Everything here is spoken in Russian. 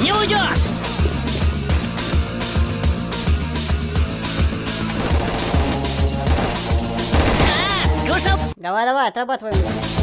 Не уйдешь! А, скушал? Давай, давай, отрабатывай. меня.